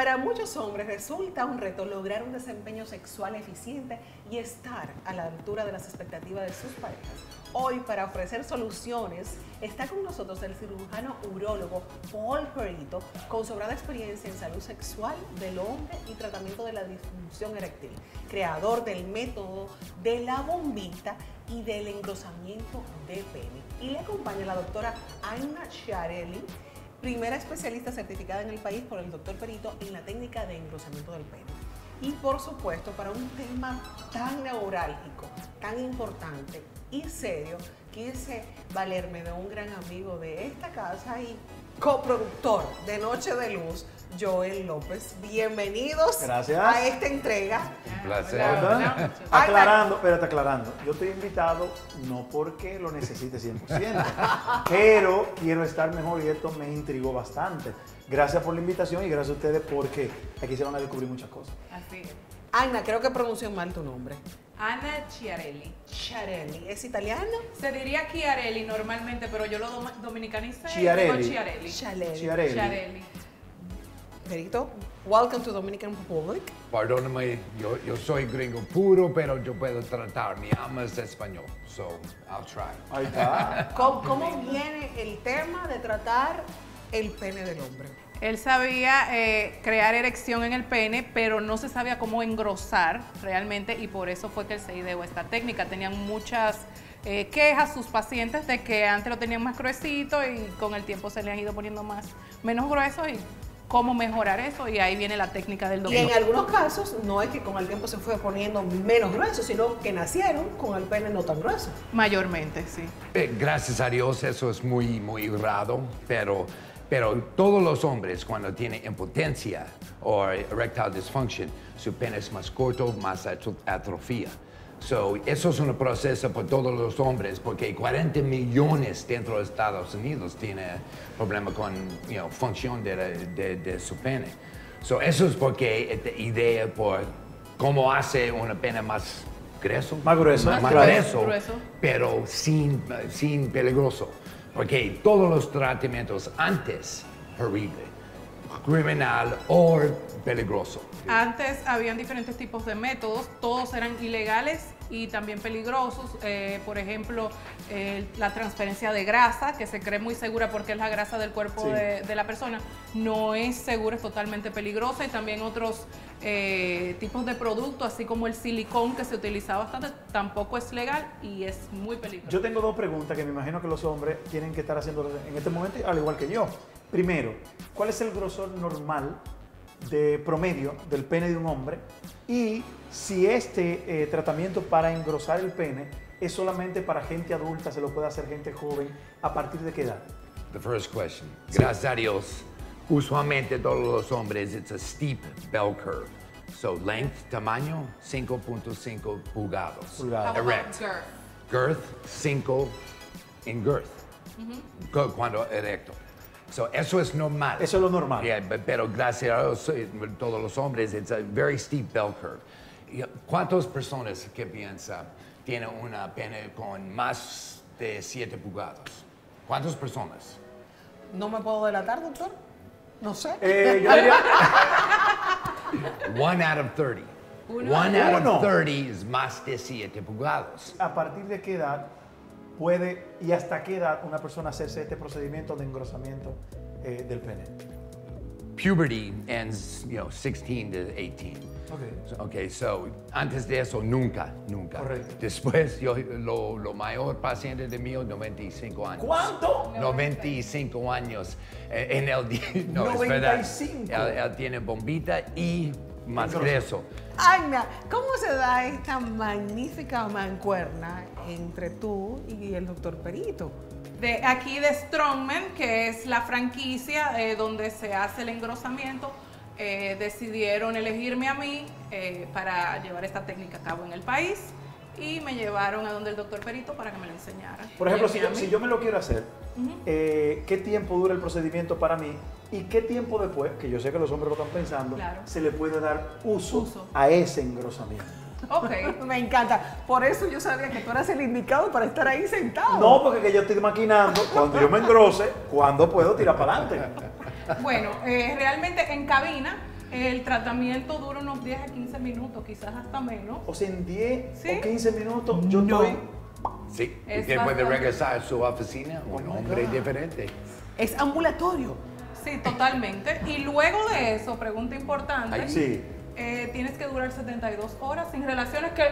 Para muchos hombres resulta un reto lograr un desempeño sexual eficiente y estar a la altura de las expectativas de sus parejas. Hoy, para ofrecer soluciones, está con nosotros el cirujano urólogo Paul Perito, con sobrada experiencia en salud sexual del hombre y tratamiento de la disfunción eréctil, creador del método de la bombita y del engrosamiento de pene. Y le acompaña la doctora Aina Chiarelli, primera especialista certificada en el país por el doctor Perito en la técnica de engrosamiento del pene. Y por supuesto, para un tema tan neurálgico, tan importante y serio, quise valerme de un gran amigo de esta casa y coproductor de Noche de Luz, Joel López. Bienvenidos Gracias. a esta entrega. Un placer. Aclarando, espérate, aclarando. Yo estoy invitado no porque lo necesite 100%, pero quiero estar mejor y esto me intrigó bastante. Gracias por la invitación y gracias a ustedes porque aquí se van a descubrir muchas cosas. Así es. Ana, creo que pronunció mal tu nombre. Ana Chiarelli. Chiarelli, ¿es italiano? Se diría Chiarelli normalmente, pero yo lo dom- dominicanicé Chiarelli. Chiarelli. Chiarelli. Chiarelli. Chiarelli. Perito, welcome to Dominican Republic. Perdóname, yo, yo soy gringo puro, pero yo puedo tratar. Mi ama es español, so I'll try. Ahí está. ¿Cómo, cómo viene el tema de tratar el pene del hombre? Él sabía eh, crear erección en el pene, pero no se sabía cómo engrosar realmente y por eso fue que él se ideó esta técnica. Tenían muchas eh, quejas sus pacientes de que antes lo tenían más gruesito y con el tiempo se le han ido poniendo más menos gruesos y cómo mejorar eso y ahí viene la técnica del Y en doctor. algunos casos no es que con el tiempo se fue poniendo menos grueso, sino que nacieron con el pene no tan grueso. Mayormente, sí. Eh, gracias a Dios, eso es muy, muy raro, pero, pero todos los hombres cuando tienen impotencia o erectile dysfunction, su pene es más corto, más atro- atrofia. So, eso es un proceso para todos los hombres, porque 40 millones dentro de Estados Unidos tienen problema con you know, función de, de- de su pene. So, eso es porque esta idea por cómo hace una pene más grueso, Más grueso, más, grueso, Grueso. pero sin, sin peligroso. Porque todos los tratamientos antes, horrible, criminal o peligroso. Antes habían diferentes tipos de métodos, todos eran ilegales y también peligrosos. Eh, por ejemplo, eh, la transferencia de grasa, que se cree muy segura porque es la grasa del cuerpo Sí. de, de la persona, no es segura, es totalmente peligrosa. Y también otros eh, tipos de productos, así como el silicón que se utiliza bastante, tampoco es legal y es muy peligroso. Yo tengo dos preguntas que me imagino que los hombres tienen que estar haciendo en este momento, al igual que yo. Primero, ¿cuál es el grosor normal de promedio del pene de un hombre? Y si este eh, tratamiento para engrosar el pene es solamente para gente adulta, se lo puede hacer gente joven, ¿a partir de qué edad? The first question. Gracias a Dios, usualmente todos los hombres, it's a steep bell curve. So length, tamaño, 5.5 pulgadas. Pulgadas. Erect. girth? Girth, 5 en girth. Cu- Cuando erecto. So, eso es normal. Eso es lo normal. Yeah, but- pero gracias a Dios, eh, todos los hombres, it's a very steep bell curve. Y, ¿Cuántas personas que piensan tienen una pene con más de 7 pulgadas? ¿Cuántas personas? ¿No me puedo delatar, doctor? No sé. Eh, yo diría, One out of 30. Uno. One out of 30 es más de 7 pulgadas. ¿a partir de qué edad puede y hasta qué edad una persona hacerse este procedimiento de engrosamiento eh, del pene? Puberty ends, you know, 16 to 18. Ok. So, Ok, so antes de eso nunca, nunca. Correcto. Después, yo, lo, lo mayor paciente de mío, 95 años. ¿Cuánto? 95 años. Eh, en el no, es verdad. 95. Él, él tiene bombita y más grueso. Aina, ¿cómo se da esta magnífica mancuerna entre tú y el doctor Perito? De aquí de Strongman, que es la franquicia eh, donde se hace el engrosamiento, eh, decidieron elegirme a mí eh, para llevar esta técnica a cabo en el país y me llevaron a donde el doctor Perito para que me lo enseñara. Por ejemplo, si yo, Miami. si yo me lo quiero hacer, eh, ¿qué tiempo dura el procedimiento para mí? ¿Y qué tiempo después, que yo sé que los hombres lo están pensando, Claro. se le puede dar uso, Uso. a ese engrosamiento? Ok. Me encanta. Por eso yo sabía que tú eras el indicado para estar ahí sentado. No, porque que yo estoy maquinando, cuando yo me engrose, cuando puedo tirar para adelante. Bueno, eh, realmente en cabina El tratamiento dura unos 10 a 15 minutos, quizás hasta menos. O sea, en 10 Sí. o 15 minutos yo No. estoy... Sí, Es usted puede regresar a su oficina, un Oh hombre diferente. Es ambulatorio. Sí, totalmente. Y luego de eso, pregunta importante, Ay, Sí. eh, tienes que durar 72 horas sin relaciones que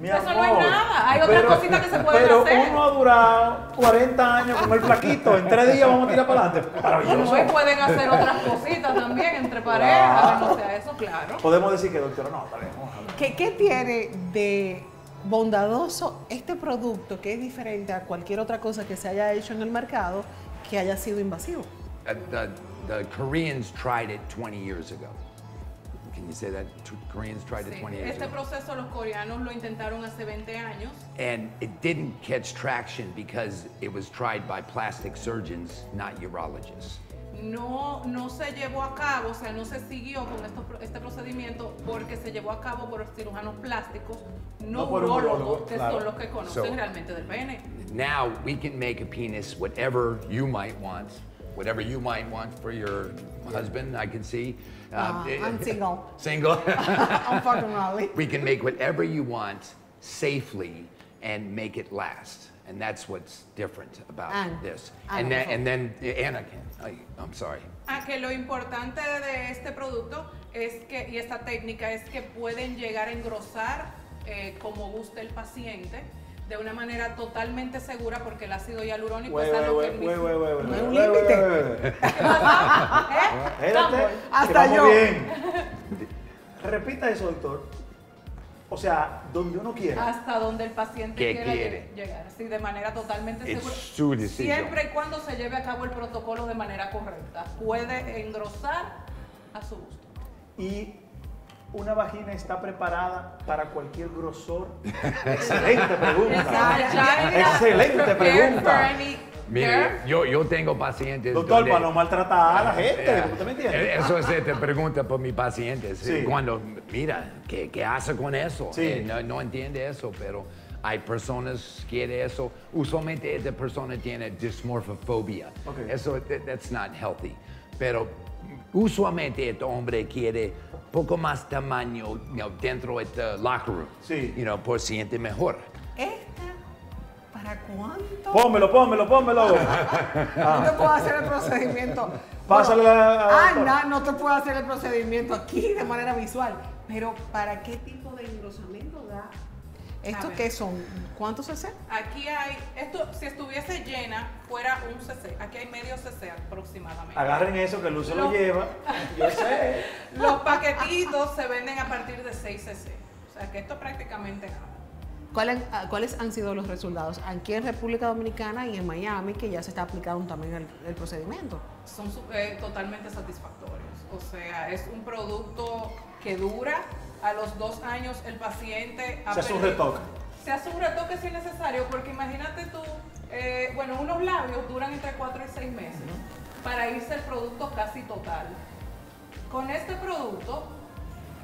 Mi eso no amor, hay nada. Hay otras pero- cositas que se pueden Pero hacer. uno ha durado 40 años con el flaquito, en 3 días vamos a tirar para adelante. Maravilloso. No, y pueden hacer otras cositas también entre parejas, no sea eso, claro. Podemos decir que, doctora, no, vale, vamos a hablar. ¿Qué, qué tiene de bondadoso este producto que es diferente a cualquier otra cosa que se haya hecho en el mercado que haya sido invasivo? Uh, the, the Koreans tried it 20 years ago. Can you say that? Koreans tried it Sí, 20 years Este ago. proceso los coreanos lo intentaron hace 20 años. And it didn't catch traction because it was tried by plastic surgeons, not urologists. No, no se llevó a cabo, o sea, no se siguió con estos pro- este procedimiento porque se llevó a cabo por cirujanos plásticos, no, No urólogos, que claro. son los que conocen So- realmente del pene. Now we can make a penis whatever you might want, whatever you might want for your husband, I can see. Um, I'm single. Single? Unfortunately. we can make whatever you want safely and make it last. And that's what's different about Anne. this. Anne, and, then, and then Anna can. I, I'm sorry. Ah, que lo importante de este producto es que, y esta técnica es que pueden llegar a engrosar eh, como gusta el paciente de una manera totalmente segura porque el ácido hialurónico Güey, es algo que No hay un límite. ¿Eh? Hasta yo. bien. Repita eso, doctor. O sea, donde uno quiera. hasta donde el paciente ¿Qué quiera quiere? llegar, sí, de manera totalmente It's segura. Siempre y cuando se lleve a cabo el protocolo de manera correcta. Puede engrosar a su gusto. Y una vagina está preparada para cualquier grosor. Excelente pregunta. Excelente pregunta. Mire, yo, yo tengo pacientes. Doctor, donde- para no maltratar a la gente, Eh, ¿usted me entiende? eh, Eso es te pregunta por mis pacientes. Sí. Cuando, mira, ¿qué, qué hace con eso? Sí. Eh, no, no entiende eso, pero hay personas que quieren eso. Usualmente esta persona tiene dysmorphofobia. Ok. Eso, that- that's not healthy. Pero usualmente este hombre quiere poco más tamaño you know, dentro de este locker room. Sí. You know, por siente mejor. ¿Esta para cuánto? Pónmelo, pónmelo, pónmelo. No te puedo hacer el procedimiento. Pásale la- la Ana, doctora. no te puedo hacer el procedimiento aquí de manera visual. Pero ¿para qué tipo de engrosamiento da? ¿Esto ver. qué son? ¿Cuántos cc? Aquí hay, esto si estuviese llena, fuera un cc. Aquí hay medio cc aproximadamente. Agarren eso que Luz se lo lleva. Yo sé. Los paquetitos se venden a partir de 6 cc. O sea que esto es prácticamente nada. ¿Cuáles, ah, ¿Cuáles han sido los resultados? Aquí en República Dominicana y en Miami, que ya se está aplicando también el, el procedimiento. Son su- eh, totalmente satisfactorios. O sea, es un producto que dura. A los dos años el paciente Se hace un retoque. Se hace un retoque si es necesario, porque imagínate tú, eh, bueno, unos labios duran entre 4 y 6 meses para irse el producto casi total. Con este producto,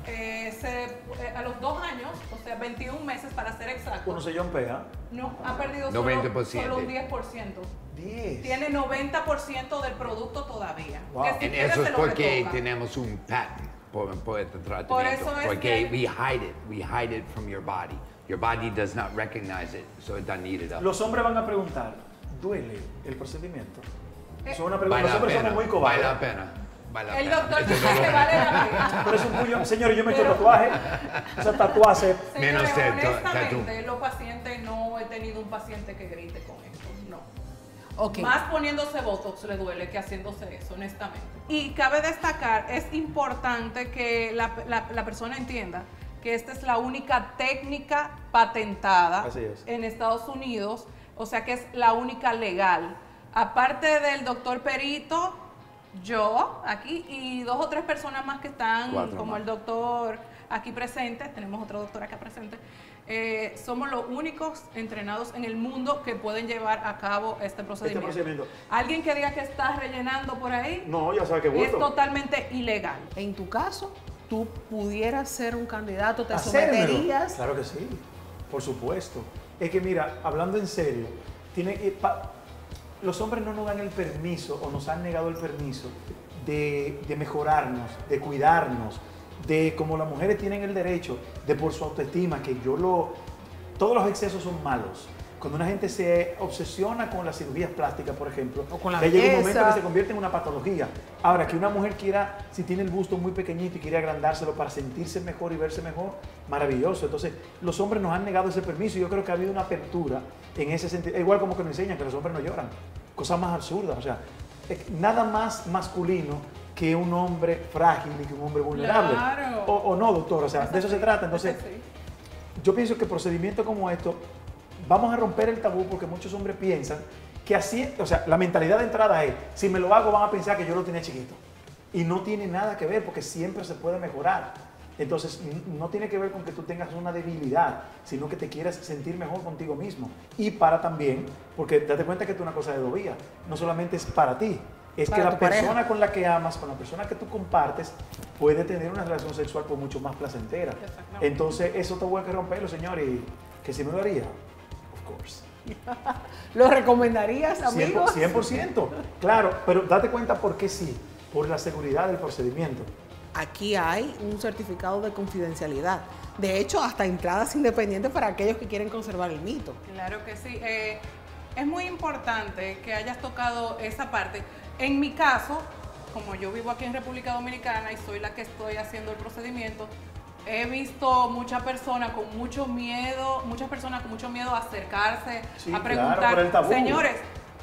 eh, se- eh, a los dos años, o sea, 21 meses para ser exacto, Uno se jompea. no, ha perdido solo, 90%. solo un 10%. 10. Tiene 90% del producto todavía. Wow. Que si En eso se es porque retoca. tenemos un patent por este tratamiento. Por eso es porque que- we hide it. We hide it from your body. Your body does not recognize it, so it doesn't eat it up. Los hombres van a preguntar, ¿duele el procedimiento? Eh, Es una pregunta. Vale Los la hombres pena. somos muy Vale cobardes. la pena. Vale la El pena. doctor dice que vale la pena. Pero es un puño. Señores, yo me he hecho tatuaje. Ese tatuaje. Menos Señores, de- honestamente, los pacientes, no he tenido un paciente que grite con esto, no. Más poniéndose Botox le duele que haciéndose eso, honestamente. Y cabe destacar, es importante que la, la- la persona entienda que esta es la única técnica patentada es. en Estados Unidos, o sea que es la única legal. Aparte del doctor Perito, yo aquí y dos o tres personas más que están, Cuatro como más. el doctor aquí presente, tenemos otro doctor acá presente, eh, somos los únicos entrenados en el mundo que pueden llevar a cabo este procedimiento. procedimiento. Alguien que diga que está rellenando por ahí No, ya sabe que es totalmente ilegal. En tu caso, tú pudieras ser un candidato, te Hacérmelo. someterías. Claro que sí, por supuesto. Es que mira, hablando en serio, tiene que, pa- los hombres no nos dan el permiso o nos han negado el permiso de, de mejorarnos, de cuidarnos, de como las mujeres tienen el derecho de por su autoestima, que yo lo... Todos los excesos son malos. Cuando una gente se obsesiona con las cirugías plásticas, por ejemplo, O con la que llega un momento que se convierte en una patología. Ahora, que una mujer quiera, si tiene el busto muy pequeñito y quiere agrandárselo para sentirse mejor y verse mejor, maravilloso. Entonces, los hombres nos han negado ese permiso y yo creo que ha habido una apertura en ese sentido. Igual como que nos enseñan que los hombres no lloran. Cosas más absurdas. O sea, eh, nada más masculino que un hombre frágil y que un hombre vulnerable. Claro. O, o no, doctor. O sea, de eso se trata. Entonces, yo pienso que procedimientos como esto, vamos a romper el tabú porque muchos hombres piensan que así, o sea, la mentalidad de entrada es, si me lo hago van a pensar que yo lo tenía chiquito. Y no tiene nada que ver porque siempre se puede mejorar. Entonces, no tiene que ver con que tú tengas una debilidad, sino que te quieras sentir mejor contigo mismo. Y para también, porque date cuenta que esto es una cosa de dos vías, no solamente es para ti, es que la pareja. persona con la que amas, con la persona que tú compartes, puede tener una relación sexual pues mucho más placentera. Exactamente. Entonces, eso te voy a que romperlo, señor, y que si me lo haría, of course. ¿Lo recomendarías, amigos? 100%, 100%, claro, pero date cuenta por qué sí, por la seguridad del procedimiento. Aquí hay un certificado de confidencialidad. De hecho, hasta entradas independientes para aquellos que quieren conservar el mito. Claro que sí. Eh, es muy importante que hayas tocado esa parte. En mi caso, como yo vivo aquí en República Dominicana y soy la que estoy haciendo el procedimiento, he visto muchas personas con mucho miedo, muchas personas con mucho miedo a acercarse, Sí, a claro, preguntar. tabú. Señores,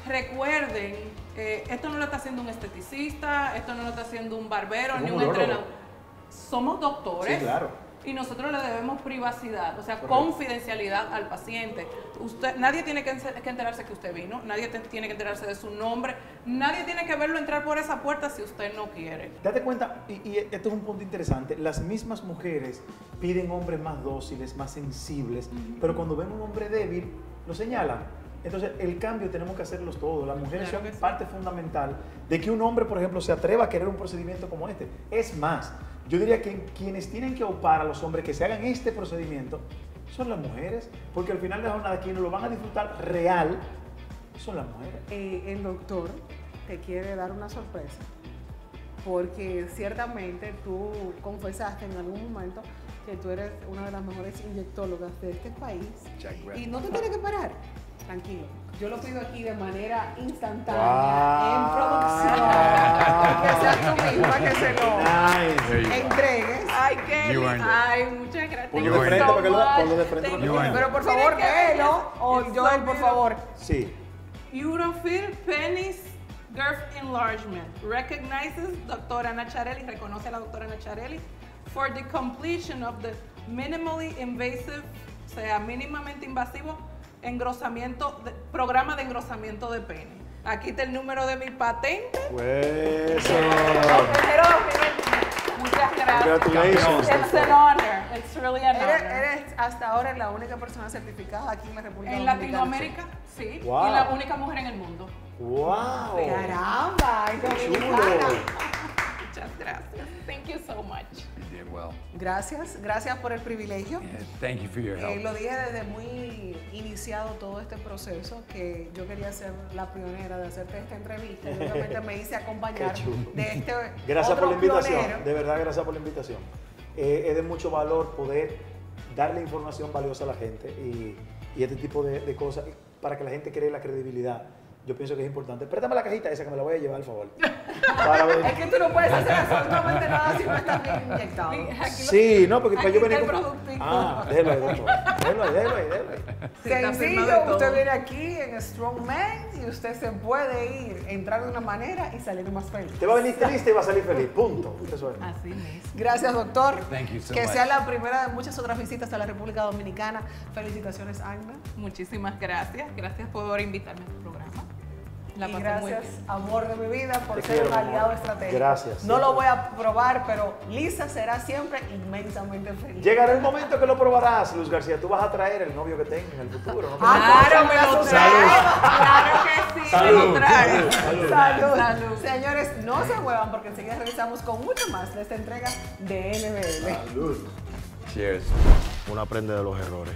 recuerden, eh, esto no lo está haciendo un esteticista, esto no lo está haciendo un barbero, Es ni un un entrenador. Somos doctores. Sí, claro. Y nosotros le debemos privacidad, o sea, Correcto. confidencialidad al paciente. Usted, nadie tiene que, enterarse que usted vino, nadie te- tiene que enterarse de su nombre, nadie tiene que verlo entrar por esa puerta si usted no quiere. Date cuenta, y, y esto es un punto interesante, las mismas mujeres piden hombres más dóciles, más sensibles, pero cuando ven un hombre débil, lo señalan. Entonces, el cambio tenemos que hacerlos todos. Las mujeres Claro son sí. parte fundamental de que un hombre, por ejemplo, se atreva a querer un procedimiento como este. Es más, yo diría que quienes tienen que opar a los hombres que se hagan este procedimiento son las mujeres, porque al final de la jornada quienes lo van a disfrutar real son las mujeres. Eh, el doctor te quiere dar una sorpresa, porque ciertamente tú confesaste en algún momento que tú eres una de las mejores inyectólogas de este país y no te tienes que parar. Tranquilo. Yo lo pido aquí de manera instantánea, en producción, que seas tú misma que se lo Nice. Entregues. Ay, qué. Ay, muchas gracias. Ponlo de frente so para que lo- much. ponlo de frente. Pero por favor, léelo. O It's Joel, por favor. Sí. Urofil Penis Girth Enlargement recognizes doctora Nacharelli, reconoce a la doctora Nacharelli, for the completion of the minimally invasive, o sea, mínimamente invasivo, engrosamiento, de- programa de engrosamiento de pene. Aquí está el número de mi patente. Pues eso. Muchas gracias. Congratulations. It's an honor. It's really an Eres, honor. eres hasta ahora la única persona certificada aquí en la República En. Latinoamérica, sí. Wow. Y la única mujer en el mundo. ¡Wow! Caramba, ¡Qué chulo! Well. Gracias, gracias por el privilegio. Yeah, thank you for your Eh, lo dije desde muy iniciado todo este proceso que yo quería ser la pionera de hacerte esta entrevista y obviamente me hice acompañar de este Gracias otro por la invitación, pionero. de verdad gracias por la invitación. Eh, es de mucho valor poder darle información valiosa a la gente y, y este tipo de, de cosas para que la gente cree la credibilidad. Yo pienso que es importante. Préstame la cajita esa que me la voy a llevar, al favor. Para ver. Es que tú no puedes hacer absolutamente nada si no estás bien inyectado. Aquí Sí, no, porque para aquí yo está venir el con... Ah, déjelo ahí, déjelo ahí, déjelo ahí, ahí, Sencillo, usted viene aquí en Strongman y usted se puede ir, entrar de una manera y salir más feliz. Te va a venir triste y va a salir feliz, punto. Eso es. Así mismo. Gracias, doctor. Thank you so que much. sea la primera de muchas otras visitas a la República Dominicana. Felicitaciones, Agna. Muchísimas gracias. Gracias por invitarme. La y gracias, amor de mi vida, por Te ser quiero, un mi aliado amor. estratégico. Gracias, No lo voy a probar, pero Lisa será siempre inmensamente feliz. Llegará el momento que lo probarás, Luz García. Tú vas a traer el novio que tenga en el futuro. ¿no? Ah, Claro, me lo traigo. Claro que sí, me lo traigo. salud, Salud. Salud. Señores, no se muevan porque enseguida regresamos con mucho más de esta entrega de NBL. Salud. Cheers. Uno aprende de los errores.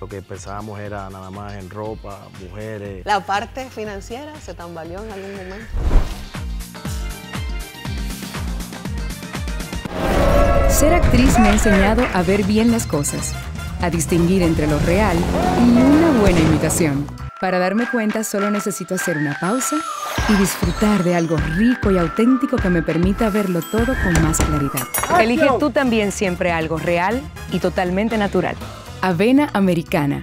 Lo que pensábamos era nada más en ropa, mujeres. La parte financiera se tambaleó en algún momento. Ser actriz me ha enseñado a ver bien las cosas, a distinguir entre lo real y una buena imitación. Para darme cuenta solo necesito hacer una pausa y disfrutar de algo rico y auténtico que me permita verlo todo con más claridad. Elige tú también siempre algo real y totalmente natural. Avena Americana.